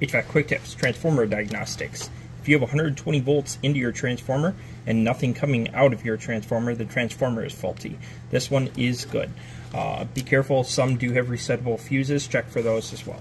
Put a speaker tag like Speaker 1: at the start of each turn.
Speaker 1: HVAC Quick Tips, Transformer Diagnostics. If you have 120 volts into your transformer and nothing coming out of your transformer, the transformer is faulty. This one is good. Uh, be careful, some do have resettable fuses, check for those as well.